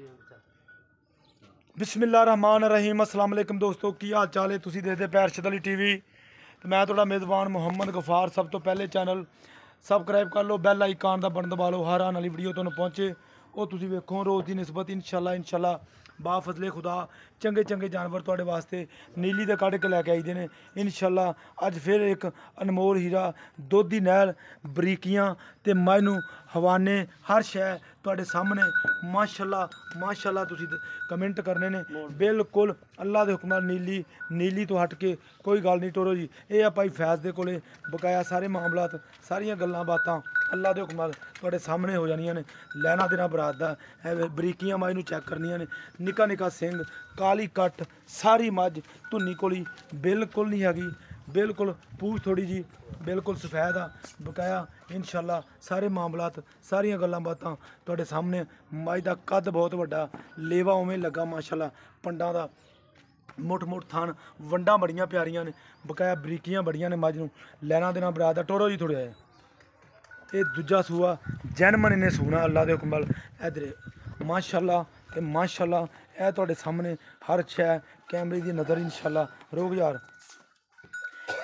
ਸਾਰੀਆਂ ਚੱਲ ਬਿਸਮਿਲ੍ਲਾ ਰਹਿਮਾਨ ਰਹੀਮ ਅਸਲਾਮ ਅਲੈਕਮ ਦੋਸਤੋ ਕੀ ਹਾਲ ਚਾਲ ਹੈ ਤੁਸੀਂ ਦੇਖਦੇ ਪੈਰਸ਼ਦ ਅਲੀ ਟੀਵੀ ਤੇ ਮੈਂ ਤੁਹਾਡਾ ਮੇਜ਼ਬਾਨ ਮੁਹੰਮਦ ਗਫਾਰ ਸਭ ਤੋਂ ਪਹਿਲੇ ਚੈਨਲ ਸਬਸਕ੍ਰਾਈਬ ਕਰ ਲਓ ਬੈਲ ਆਈਕਾਨ ਦਾ ਬਟਨ ਦਬਾ ਲਓ ਹਰ ਆਉਣ ਵਾਲੀ ਵੀਡੀਓ ਤੁਹਾਨੂੰ ਪਹੁੰਚੇ ਉਹ ਤੁਸੀਂ ਵੇਖੋ ਰੋਜ਼ ਦੀ ਨਿਸਬਤ ਇਨਸ਼ਾਅੱਲਾ ਇਨਸ਼ਾਅੱਲਾ ਬਾ ਫਜ਼ਲੇ ਖੁਦਾ, ਚੰਗੇ ਚੰਗੇ ਜਾਨਵਰ ਤੁਹਾਡੇ ਵਾਸਤੇ ਨੀਲੀ ਦੇ ਕੱਢ ਕੇ ਲੈ ਕੇ ਆਈਦੇ ਨੇ। ਇਨਸ਼ਾਅੱਲਾ ਅੱਜ ਫਿਰ ਇੱਕ ਅਨਮੋਲ ਹੀਰਾ, ਦੁੱਧ ਦੀ ਨਹਿਲ ਬਰੀਕੀਆਂ ਤੇ ਮੈਨੂੰ ਹਵਾਨੇ, ਹਰ ਸ਼ੈ ਤੁਹਾਡੇ ਸਾਹਮਣੇ। ਮਾਸ਼ਾਅੱਲਾ ਮਾਸ਼ਾਅੱਲਾ ਤੁਸੀਂ ਕਮੈਂਟ ਕਰਨੇ ਨੇ। ਬਿਲਕੁਲ ਅੱਲਾ ਦੇ ਹੁਕਮ ਨੀਲੀ ਨੀਲੀ ਤੋਂ ਹਟ ਕੇ ਕੋਈ ਗੱਲ ਨਹੀਂ ਟੋਰੋ ਜੀ। ਇਹ ਆ ਭਾਈ ਫੈਜ਼ ਦੇ ਕੋਲੇ ਬਕਾਇਆ ਸਾਰੇ ਮਾਮਲਾਤ, ਸਾਰੀਆਂ ਗੱਲਾਂ ਬਾਤਾਂ ਅੱਲਾ ਦੇ ਹੁਕਮਾਂ ਤੁਹਾਡੇ ਸਾਹਮਣੇ ਹੋ ਜਾਣੀਆਂ ਨੇ। ਲੈਣਾ ਦੇਣਾ ਬਰਾਤ ਦਾ ਬਰੀਕੀਆਂ ਮਾਈ ਨੂੰ ਚੈੱਕ ਕਰਨੀਆਂ ਨੇ। ਨਿੱਕਾ ਨਿੱਕਾ ਸਿੰਘ, ਕਾਲੀ ਕੱਟ, ਸਾਰੀ ਮੱਝ ਧੁੰਨੀ ਕੋਲੀ ਬਿਲਕੁਲ ਨਹੀਂ ਹੈਗੀ। ਬਿਲਕੁਲ ਪੂਛ ਥੋੜੀ ਜੀ ਬਿਲਕੁਲ ਸਫੈਦ ਆ। ਬਕਾਇਆ ਇਨਸ਼ਾਅੱਲਾ ਸਾਰੇ ਮਾਮਲਾਤ, ਸਾਰੀਆਂ ਗੱਲਾਂ ਬਾਤਾਂ ਤੁਹਾਡੇ ਸਾਹਮਣੇ। ਮੱਝ ਦਾ ਕੱਦ ਬਹੁਤ ਵੱਡਾ, ਲੇਵਾ ਉਵੇਂ ਲੱਗਾ ਮਾਸ਼ਾਅੱਲਾ, ਪੰਡਾਂ ਦਾ। ਮੁੱਠ ਮੁੱਠ ਥਣ ਵੰਡਾਂ ਬੜੀਆਂ ਪਿਆਰੀਆਂ ਨੇ। ਬਕਾਇਆ ਬਰੀਕੀਆਂ ਬੜੀਆਂ ਨੇ ਮੱਝ ਨੂੰ। ਲੈਣਾ ਦੇਣਾ ਬਰਾਤ ਦਾ ਟੋਰੋ ਜੀ ਥੋੜ੍ਹਾ ਜਿਹਾ। ਇਹ ਦੂਜਾ ਸੂਆ, ਜੈਨਮਨ ਇਹਨੇ ਸੂਣਾ ਅੱਲਾ ਦੇ ਹੁਕਮ ਨਾਲ। ਇਧਰ ਮਾਸ਼ਾਅੱਲਾ ਤੇ ਮਾਸ਼ਾਅੱਲਾ ਇਹ ਤੁਹਾਡੇ ਸਾਹਮਣੇ ਹਰ ਸ਼ੈ ਕੈਮਰੇ ਦੀ ਨਜ਼ਰ ਇਨਸ਼ਾਅੱਲਾ ਰੋਗ ਯਾਰ।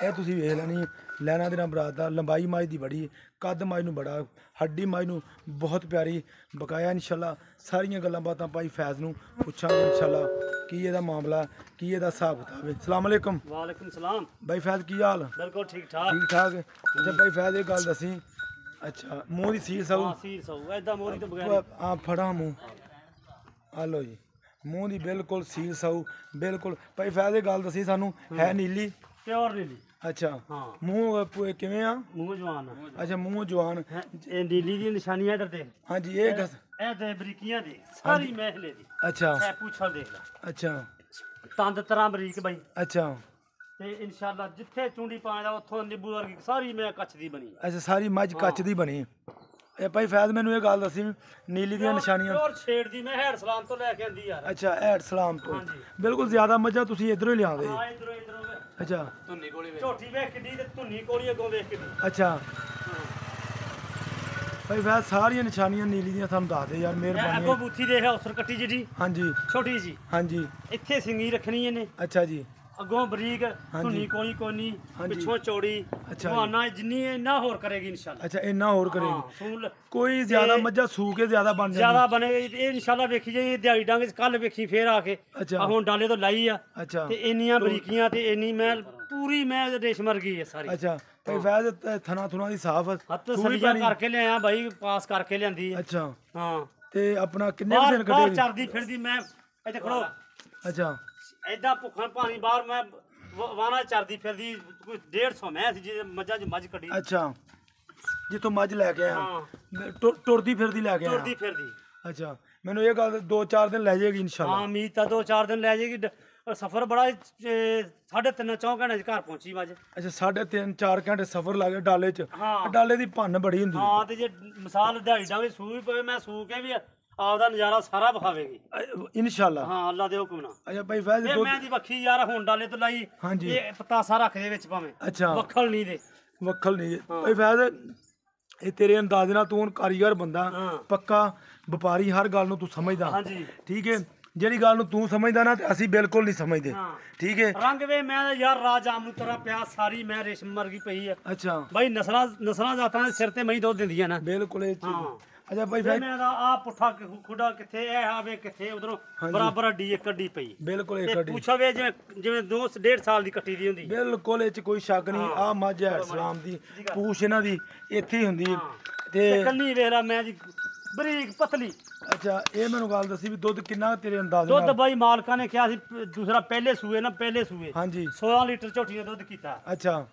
ਇਹ ਤੁਸੀਂ ਵੇਖ ਲੈਣੀ ਲੈਣਾ ਦੇਣਾ ਬਰਾਤ ਦਾ ਲੰਬਾਈ ਮਾਈ ਦੀ ਬੜੀ ਕੱਦ ਮਾਈ ਨੂੰ ਬੜਾ ਹੱਡੀ ਮਾਈ ਨੂੰ ਬਹੁਤ ਪਿਆਰੀ ਬਕਾਇਆ ਇਨਸ਼ਾਅੱਲਾ ਸਾਰੀਆਂ ਗੱਲਾਂ ਬਾਤਾਂ ਭਾਈ ਫੈਜ਼ ਨੂੰ ਪੁੱਛਾਂਗੇ ਇਨਸ਼ਾਅੱਲਾ ਕੀ ਇਹਦਾ ਮਾਮਲਾ ਕੀ ਇਹਦਾ ਹਿਸਾਬ ਕਿਤਾਬ ਹੈ। ਅਸਲਾਮ ਅਲੈਕਮ। ਵਾਲੇਕੁਮ ਸਲਾਮ। ਭਾਈ ਫੈਜ਼ ਕੀ ਹਾਲ? ਬਿਲਕੁਲ ਠੀਕ ਠਾਕ। ਠੀਕ ਠਾਕ। ਅੱਛਾ ਭਾਈ ਫੈਜ਼ ਇਹ ਗੱਲ ਦੱਸੀ ਅੱਛਾ ਮੂੰਹ ਦੀ ਸੀਲ ਸਭ ਹਾਂ ਸੀਰ ਸੌ ਐਦਾਂ ਮੋਰੀ ਤੋਂ ਬਗੈਰ ਆ ਫੜਾ ਮੂੰਹ। ਆ ਲੋ ਜੀ। ਮੂੰਹ ਦੀ ਬਿਲਕੁਲ ਸੀਲ ਸਊ ਬਿਲਕੁਲ। ਭਾਈ ਫੈਜ਼ ਇਹ ਗੱਲ ਦੱਸੀ ਸਾਨੂੰ ਹੈ ਨੀਲੀ? ਪਿਓਰ ਨੀਲੀ। ਅੱਛਾ। ਹਾਂ। ਮੂੰਹ ਪ- ਕਿਵੇਂ ਆ? ਮੂੰਹ ਜਵਾਨ ਅੱਛਾ ਮੂੰਹ ਜਵਾਨ। ਹੈਂ, ਇਹ ਨੀਲੀ ਦੀ ਨਿਸ਼ਾਨੀ ਹੈ ਇਧਰ ਤੇ ਹਾਂਜੀ ਇਹ ਗਸ ਇਹ ਤੇ ਬਰੀਕੀਆਂ ਦੀ ਸਾਰੀ ਮਹਿਲੇ ਦੀ। ਅੱਛਾ। ਇਹ ਪੁੱਛਲ ਦੇਖ ਲੈ। ਅੱਛਾ। ਤੰਦ ਤਰ੍ਹਾਂ ਬਰੀਕ ਬਾਈ। ਅੱਛਾ। ਤੇ ਇਨਸ਼ਾਅੱਲਾ ਜਿੱਥੇ ਚੁੰਡੀ ਪਾਣਾ ਉੱਥੋਂ ਨਿੰਬੂ ਵਰਗੀ ਸਾਰੀ ਮੈਂ ਕੱਚ ਦੀ ਬਣੀ ਅੱਛਾ ਸਾਰੀ ਮੱਝ ਕੱਚ ਦੀ ਬਣੀ ਇਹ ਭਾਈ ਫੈਜ਼ ਮੈਨੂੰ ਇਹ ਗੱਲ ਦੱਸੀ ਨੀਲੀ ਦੀਆਂ ਨਿਸ਼ਾਨੀਆਂ। ਪਿਓਰ ਛੇੜ ਦੀ ਮੈਂ ਹੈਰ ਸਲਾਮ ਤੋਂ ਲੈ ਕੇ ਆਂਦੀ ਯਾਰ। ਅੱਛਾ ਐਡ ਸਲਾਮ ਤੋਂ। ਹਾਂਜੀ। ਬਿਲਕੁਲ ਜ਼ਿਆਦਾ ਮੱਝਾਂ ਤੁਸੀਂ ਇਧਰੋਂ ਹੀ ਲਿਆਉਂਦੇ। ਹਾਂ ਇਧਰੋਂ ਇਧਰੋਂ ਅੱਛਾ। ਝੋਟੀ ਵੇਖ ਕਿੱਡੀ ਤੇ ਧੁੰਨੀ ਕੋਲੀ ਅੱਗੋਂ ਵੇਖ ਕਿੱਡੀ। ਅੱਛਾ। ਭਾਈ ਫੈਜ਼ ਸਾਰੀਆਂ ਨਿਸ਼ਾਨੀਆਂ ਨੀਲੀ ਦੀਆਂ ਸਾਨੂੰ ਦੱਸ ਦੇ ਯਾਰ ਮਿਹਰਬਾਨੀ। ਅੱਗੋਂ ਬੂਥੀ ਦੇਖ ਉਸਰ ਕੱਟੀ ਜਿਹੜੀ। ਹਾਂਜੀ। ਛੋਟੀ ਜੀ। ਹਾਂਜੀ। ਇੱਥੇ ਸਿੰਗੀ ਰੱਖਣੀ ਇਹਨੇ। ਅੱਛਾ ਜੀ। ਅੱਗੋਂ ਬਰੀਕ ਧੁੰਨੀ ਕੋਨੀ ਹਾਂਜੀ। ਪਿੱਛੋਂ ਚੌੜੀ ਅੱਛਾ ਜੀ। ਬਹਾਨਾ ਜਿੰਨੀ ਇੰਨਾ ਹੋਰ ਕਰੇਗੀ ਇਨਸ਼ਾਅੱਲਾ। ਅੱਛਾ ਇੰਨਾ ਹੋਰ ਹਾਂ ਕਰੇਗੀ ਸੂਲ। ਕੋਈ ਜ਼ਿਆਦਾ ਮੱਝਾਂ ਸੂ ਕੇ ਜ਼ਿਆਦਾ ਬਣ ਜਾਂਦੀ। ਜ਼ਿਆਦਾ ਬਣੇਗੀ ਇਹ ਇਨਸ਼ਾਅੱਲਾ ਵੇਖੀ ਜਾਈ ਦਿਹਾੜੀ ਡਾਂਗ ਕੱਲ ਵੇਖੀ ਫੇਰ ਆ ਕੇ ਅੱਛਾ। ਆ ਹੁਣ ਡਾਲੇ ਤੋਂ ਲਾਈ ਆ। ਅੱਛਾ। ਤੇ ਇੰਨੀਆਂ ਬਰੀਕੀਆਂ ਤੇ ਇੰਨੀ ਮੈਂ ਪੂਰੀ ਮੈਂ ਰੇਸ਼ਮ ਵਰਗੀ ਹੈ ਸਾਰੀ। ਅੱਛਾ ਤ- ਥਣਾ ਥੁਣਾ ਦੀ ਸਾਫ਼ ਹੱਥ ਸਲੀਆ ਕਰਕੇ ਲਿਆਇਆ ਬਾਈ ਪਾਸ ਕਰਕੇ ਲਿਆਂਦੀ ਹੈ ਅੱਛਾ। ਹਾਂ। ਤੇ ਆਪਣਾ ਕਿੰਨੇ ਕੁ ਬਾਹਰ ਦਿਨ ਬਾਹਰ ਕੱਢੇਗੀ ਚਰਦੀ ਫਿਰਦੀ ਮੈਂ ਇੱਥੇ ਖੜੋ। ਅੱਛਾ। ਐਦਾਂ ਭੁੱਖਾ ਪਾਣੀ ਬਾਹਰ ਮੈਂ ਵ- ਵਾਣਾ ਚਰਦੀ ਫਿਰਦੀ ਕੋਈ 150 ਮੈਂ ਸੀ ਜਿਹਦੇ ਮੱਝਾਂ 'ਚ ਮੱਝ ਕੱਢੀ। ਅੱਛਾ ਜਿੱਥੋਂ ਮੱਝ ਲੈ ਕੇ ਆਇਆ। ਹਾਂ। ਮੈਂ ਫਿਰਦੀ ਲੈ ਕੇ ਆਇਆ। ਤੁਰਦੀ ਫਿਰਦੀ। ਅੱਛਾ ਮੈਨੂੰ ਇਹ ਗੱਲ ਦੋ ਚਾਰ ਦਿਨ ਲੈ ਜਾਏਗੀ ਇਨਸ਼ਾਅੱਲਾ। ਹਾਂ ਉਮੀਦ ਤਾਂ ਦੋ ਚਾਰ ਦਿਨ ਲੈ ਜਾਏਗੀ। ਡ- ਸਫ਼ਰ ਬੜਾ ਇਹ, ਸਾਢੇ ਤਿੰਨ ਚੌਂ ਘੰਟੇ 'ਚ ਘਰ ਪਹੁੰਚੀ ਮੱਝ। ਅੱਛਾ ਸਾਢੇ ਤਿੰਨ ਚਾਰ ਘੰਟੇ ਸਫ਼ਰ ਲੱਗੇ ਡਾਲੇ 'ਚ। ਹਾਂ। ਡਾਲੇ ਦੀ ਭੰਨ ਬੜੀ ਹੁੰਦੀ ਹੈ ਹਾਂ। ਤੇ ਜੇ ਮਿਸਾਲ ਦਿਹਾੜੀ ਡਾਂਗੇ ਸੂਈ ਪਵੇ ਮੈਂ ਸੂ ਕੇ ਵੀ ਆਪਦਾ ਨਜ਼ਾਰਾ ਸਾਰਾ ਵਿਖਾਵੇਗੀ। ਇਨਸ਼ਾਅੱਲਾ। ਹਾਂ ਅੱਲਾ ਦੇ ਹੁਕਮ ਨਾਲ। ਅੱਛਾ ਭਾਈ ਫੈਜ਼ ਇਹ ਮੈਂ ਦੀ ਵੱਖੀ ਯਾਰ ਹੁਣ ਡਾਲੇ ਤੋਂ ਲਾਈ ਹਾਂਜੀ। ਇਹ ਪਤਾਸਾ ਰੱਖ ਦੇ ਵਿੱਚ ਭਾਵੇਂ। ਅੱਛਾ। ਵੱਖਲ ਨਹੀਂ ਦੇ। ਵੱਖਲ ਨਹੀਂ ਭਾਈ ਫੈਜ਼ ਇਹ ਤੇਰੇ ਅੰਦਾਜ਼ੇ ਨਾਲ ਤੂੰ ਕਾਰੀਗਰ ਬੰਦਾ। ਪੱਕਾ ਵਪਾਰੀ ਹਰ ਗੱਲ ਨੂੰ ਤੂੰ ਸਮਝਦਾ। ਹਾਂਜੀ। ਠੀਕ ਹੈ? ਜਿਹੜੀ ਗੱਲ ਨੂੰ ਤੂੰ ਸਮਝਦਾ ਨਾ ਤੇ ਅਸੀਂ ਬਿਲਕੁਲ ਨਹੀਂ ਸਮਝਦੇ। ਠੀਕ ਹੈ? ਰੰਗ ਵੇ ਮੈਂ ਯਾਰ ਰਾਜਾਮ ਨੂੰ ਤਰਾ ਪਿਆ ਸਾਰੀ ਮੈਂ ਰੇਸ਼ਮ ਵਰਗੀ ਪਈ ਆ। ਅੱਛਾ। ਬਾਈ ਨਸਲਾਂ ਨਸਲਾਂ ਜਾਤਾਂ ਦੇ ਸਿਰ ਤੇ ਮੈਂ ਹੀ ਦੁੱਧ ਦਿੰਦੀਆਂ ਨਾ। ਬਿਲਕੁਲ ਇਹ। ਚੀਜ਼ ਅੱਛਾ ਭਾਈ ਤੇ ਫੈਜ਼ ਮੈਂ ਦਾ ਆ ਪੁੱਠਾ ਕਿ- ਖੁੱਡਾ ਕਿੱਥੇ ਇਹ ਆਵੇ ਕਿੱਥੇ ਉਧਰੋਂ ਬਰਾਬਰ ਅੱਡੀ ਇੱਕ ਅੱਡੀ ਪਈ। ਬਿਲਕੁਲ ਤੇ ਇੱਕ ਅੱਡੀ ਪੁੱਛੋ ਵੇ ਜਿਵੇਂ ਜਿਵੇਂ 2 1.5 ਸਾਲ ਦੀ ਕੱਟੀ ਦੀ ਹੁੰਦੀ। ਬਿਲਕੁਲ ਇਹ ਚ ਕੋਈ ਸ਼ੱਕ ਨਹੀਂ ਆ ਮੱਝ ਹੈ ਇਸਲਾਮ ਦੀ ਪੂਛ ਇਹਨਾਂ ਦੀ ਇੱਥੇ ਹੀ ਹੁੰਦੀ ਹੈ। ਤੇ ਤੇ ਕੰਨੀ ਵੇਖ ਲਾ ਮੈਂ ਜੀ ਬਰੀਕ ਪਤਲੀ। ਅੱਛਾ ਇਹ ਮੈਨੂੰ ਗੱਲ ਦੱਸੀ ਵੀ ਦੁੱਧ ਕਿੰਨਾ ਤੇਰੇ ਅੰਦਾਜ਼ੇ ਦੁੱਧ ਨਾਲ? ਬਾਈ ਮਾਲਕਾਂ ਨੇ ਕਿਹਾ ਸੀ ਪ- ਦੂਸਰਾ ਪਹਿਲੇ ਸੂਏ ਨਾ ਪਹਿਲੇ ਸੂਏ। ਹਾਂਜੀ। 16 ਲੀਟਰ ਝੋਟੀ ਨੇ ਦੁੱਧ ਕੀਤਾ। ਅੱਛਾ।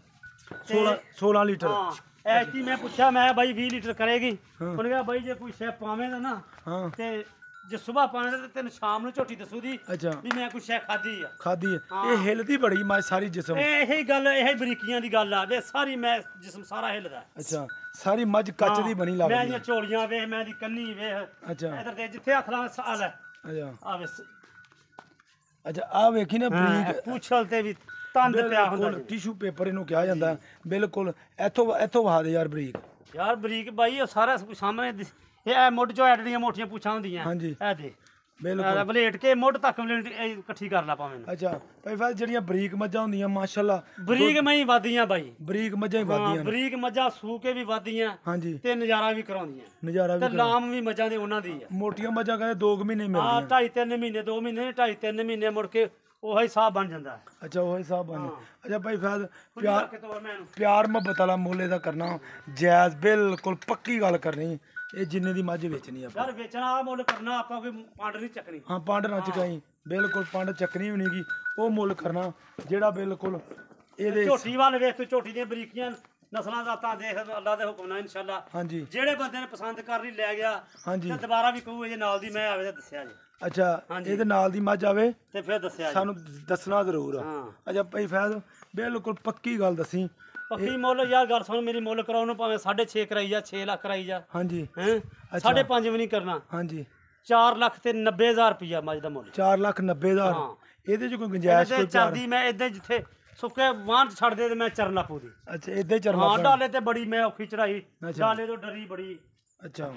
16 16 ਲੀਟਰ। ਹਾਂ। ਐਤੀ ਮੈਂ ਪੁੱਛਿਆ ਮੈਂ ਬਾਈ 20 ਲੀਟਰ ਕਰੇਗੀ। ਉਹਨੇ ਕਿਹਾ ਬਾਈ ਜੇ ਕੋਈ ਸ਼ੈ ਪਾਵੇਂਗਾ ਨਾ ਹਾਂ। ਤੇ ਜੇ ਸਵੇਰ ਪਾਵੇਂ ਤੇ ਤੈਨੂੰ ਸ਼ਾਮ ਨੂੰ ਝੋਟੀ ਦੱਸੂਦੀ ਅੱਛਾ। ਵੀ ਮੈਂ ਕੋਈ ਸ਼ੈ ਖਾਧੀ ਆ। ਖਾਦੀ ਹਾਂ। ਇਹ ਹਿਲਦੀ ਬੜੀ ਮੱਝ ਸਾਰੀ ਜਿਸਮ। ਇਹ ਹੀ ਗੱਲ ਇਹ ਬਰੀਕੀਆਂ ਦੀ ਗੱਲ ਆ। ਵੇ ਸਾਰੀ ਮੈਂ ਜਿਸਮ ਸਾਰਾ ਹਿੱਲਦਾ। ਅੱਛਾ ਸਾਰੀ ਮੱਝ ਕੱਚ ਦੀ ਬਣੀ ਮੈਂ ਲੱਗਦੀ ਦੀਆਂ ਹੈ। ਝੋਲੀਆਂ ਵੇਖ ਮੈਂ ਦੀ ਕੰਨੀ ਵੇਖ। ਅੱਛਾ। ਇਧਰ ਤੇ ਜਿੱਥੇ ਹੱਥ ਲਾ ਸਾਲ ਹੈ ਅੱਛਾ। ਆ ਵੇ ਅੱਛਾ ਆ ਵੇਖੀ ਨਾ ਬਰੀਕ। ਪੁੱਛਲ ਤੇ ਵੀ ਤੰਦ ਪਿਆ ਹੁੰਦਾ ਬਿਲਕੁਲ ਟਿਸ਼ੂ ਪੇਪਰ ਇਹਨੂੰ ਕਿਹਾ ਜਾਂਦਾ। ਬਿਲਕੁਲ ਇੱਥੋਂ ਇੱਥੋਂ ਵਹਾ ਦੇ ਯਾਰ ਬਰੀਕ। ਯਾਰ ਬਰੀਕ ਬਾਈ ਉਹ ਸਾਰਾ ਸਾਹਮਣੇ ਦਿਸ- ਇਹ ਐ ਮੁੱਢ ਚੋਂ ਐਡੀਆਂ ਮੋਟੀਆਂ ਪੁੱਛਾਂ ਹੁੰਦੀਆਂ। ਹਾਂਜੀ। ਇਹ ਦੇ। ਬਿਲਕੁਲ। ਬਲੇਟ ਕੇ ਮੁੱਢ ਤੱਕ ਬਲੇਟ ਇਹ ਇਕੱਠੀ ਕਰ ਲਾ ਪਾਵੇਂ ਅੱਛਾ ਭਾਈ ਫਾਇਦ ਜਿਹੜੀਆਂ ਬਰੀਕ ਮੱਝਾਂ ਹੁੰਦੀਆਂ ਮਾਸ਼ਾਅੱਲਾ। ਬਰੀਕ ਮੈਂ ਹੀ ਵਾਦੀਆਂ ਬਾਈ। ਬਰੀਕ ਮੱਝਾਂ ਹੀ ਹਾਂ ਵਾਦੀਆਂ ਨੇ। ਬਰੀਕ ਮੱਝਾਂ ਸੂ ਕੇ ਵੀ ਵਾਦੀਆਂ ਹਾਂਜੀ। ਤੇ ਨਜ਼ਾਰਾ ਵੀ ਕਰਾਉਂਦੀਆਂ। ਨਜ਼ਾਰਾ ਤੇ ਵੀ ਲਾਮ ਵੀ ਮੱਝਾਂ ਦੇ ਉਹਨਾਂ ਦੀ ਆ। ਮੋਟੀਆਂ ਮੱਝਾਂ ਕਹਿੰਦੇ 2 ਮਹੀਨੇ ਆ ਮਿਲਦੀਆਂ ਢਾਈ ਤਿੰਨ ਮਹੀਨੇ 2 ਮਹੀਨੇ ਢਾਈ ਤਿੰਨ ਮਹੀਨੇ ਮੁੜ ਕੇ ਉਹੀ ਹਿਸਾਬ ਬਣ ਜਾਂਦਾ ਅੱਛਾ ਉਹ ਹਿਸਾਬ ਬਣ ਅੱਛਾ ਭਾਈ ਫਾਇਦ ਪਿਆਰ ਕੇ ਤੋਰ ਮੈਨੂੰ ਪਿਆਰ ਮੁਹੱਬਤ ਵਾਲਾ ਮੁੱਲ ਇਹਦਾ ਕਰਨਾ ਜਾਇਜ਼ ਬਿਲਕੁਲ ਪੱਕੀ ਗੱਲ ਕਰਨੀ। ਇਹ ਜਿੰਨੇ ਦੀ ਮੱਝ ਵੇਚਣੀ ਆਪਾਂ। ਯਾਰ ਵੇਚਣਾ ਆ ਮੁੱਲ ਕਰਨਾ ਆਪਾਂ ਕੋਈ ਪੰਡ ਨਹੀਂ ਚੱਕਣੀ। ਹਾਂ ਪੰਡ ਨਾ ਚਕਾਈ। ਬਿਲਕੁਲ ਪੰਡ ਚੱਕਣੀ ਵੀ ਨਹੀਂਗੀ ਉਹ ਮੁੱਲ ਕਰਨਾ ਜਿਹੜਾ ਬਿਲਕੁਲ ਇਹਦੇ ਝੋਟੀ ਵੱਲ ਵੇਖ ਤੂੰ ਝੋਟੀ ਦੀਆਂ ਬਰੀਕੀਆਂ ਨਸਲਾਂ ਦਾ ਤਾਂ ਦੇਖ ਅੱਲਾ ਦੇ ਹੁਕਮ ਨਾਲ ਇਨਸ਼ਾਅੱਲਾ। ਹਾਂਜੀ। ਜਿਹੜੇ ਬੰਦੇ ਨੇ ਪਸੰਦ ਕਰ ਲਈ ਲੈ ਗਿਆ ਹਾਂਜੀ। ਤੇ ਦੁਬਾਰਾ ਵੀ ਕਹੂ ਇਹ ਨਾਲ ਦੀ ਮੈਂ ਆਵੇ ਤਾਂ ਦੱਸਿਆ ਜੀ। ਅੱਛਾ। ਇਹਦੇ ਨਾਲ ਦੀ ਮੱਝ ਆਵੇ? ਤੇ ਫਿਰ ਦੱਸਿਆ ਜੀ। ਸਾਨੂੰ ਦੱਸਣਾ ਜ਼ਰੂਰ। ਹਾਂ। ਅੱਛਾ ਭਾਈ ਫੈਜ਼ ਬਿਲਕੁਲ ਪੱਕੀ ਗੱਲ ਦੱਸੀ। ਪੱਕੀ ਮੁੱਲ ਯਾਰ ਗੱਲ ਸੁਣ ਮੇਰੀ ਮੁੱਲ ਕਰਾਉਣ ਨੂੰ ਭਾਵੇਂ 6.5 ਕਰਾਈ ਜਾ 6 ਲੱਖ ਕਰਾਈ ਜਾ। ਹਾਂਜੀ। ਹੈ? 5.5 ਵੀ ਨਹੀਂ ਕਰਨਾ। ਹਾਂਜੀ। 4 ਲੱਖ ਤੇ 90000 ਰੁਪਇਆ ਮੱਝ ਦਾ ਮੁੱਲ। 4 ਲੱਖ 90 ਹਜ਼ਾਰ। ਹਾਂ। ਇਹਦੇ ਚ ਕੋਈ ਗੁੰਜਾਇਸ਼ ਕੋਈ ਚਰਦੀ ਮੈਂ ਇਦਾਂ ਜਿੱਥੇ ਸੁੱਕੇ ਵਾਂਝ ਛੱਡ ਦੇ ਤੇ ਮੈਂ ਚਰਨ ਲਾਪੂ ਦੀ। ਅੱਛਾ ਇਦਾਂ ਹੀ ਚਰਮਾ ਹਾਂ। ਡਾਲੇ ਤੇ ਬੜੀ ਮੈਂ ਔਖੀ ਚੜਾਈ। ਅੱਛਾ। ਡਾਲੇ ਤੋਂ ਡਰੀ ਬੜੀ। ਅੱਛਾ।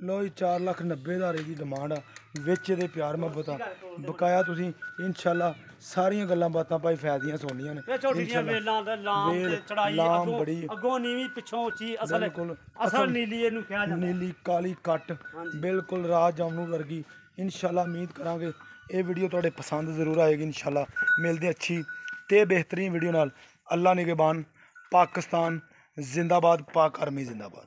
ਲੋ ਜੀ 4 ਲੱਖ 90 ਹਜ਼ਾਰ ਦੀ ਡਿਮਾਂਡ ਆ। ਵਿੱਚ ਇਹਦੇ ਪਿਆਰ ਮੁਹੱਬਤ ਆ। ਬਕਾਇਆ ਤੁਸੀਂ ਇਨਸ਼ਾਅੱਲਾ ਸਾਰੀਆਂ ਗੱਲਾਂ ਬਾਤਾਂ ਭਾਈ ਫਾਇਦੀਆਂ ਸੁਣਨੀਆਂ ਨੇ। ਇਹ ਛੋਟੀ ਵੇਲਾਂ ਤੇ ਲਾਮ ਤੇ ਚੜਾਈ ਲਾਮ ਅੱਗੋਂ ਬੜੀ। ਅੱਗੋਂ ਨੀਵੀਂ ਪਿੱਛੋਂ ਉੱਚੀ ਅਸਲ ਬਿਲਕੁਲ। ਅਸਲ ਨੀਲੀ ਇਹਨੂੰ ਕਿਹਾ ਜਾਂਦਾ। ਨੀਲੀ ਕਾਲੀ ਕੱਟ। ਹਾਂਜੀ। ਬਿਲਕੁਲ ਰਾਜ ਜਾਮਨੂ ਵਰਗੀ। ਇਨਸ਼ਾਅੱਲਾ ਉਮੀਦ ਕਰਾਂਗੇ ਇਹ ਵੀਡੀਓ ਤੁਹਾਡੇ ਪਸੰਦ ਜ਼ਰੂਰ ਆਏਗੀ, ਇਨਸ਼ਾਅੱਲਾ। ਮਿਲਦੇ ਅੱਛੀ ਤੇ ਬਿਹਤਰੀਨ ਵੀਡੀਓ ਨਾਲ। ਅੱਲਾ ਨਿਗਬਾਨ ਪਾਕਿਸਤਾਨ, ਜ਼ਿੰਦਾਬਾਦ, ਪਾਕ ਆਰਮੀ ਜ਼ਿੰਦਾਬਾਦ।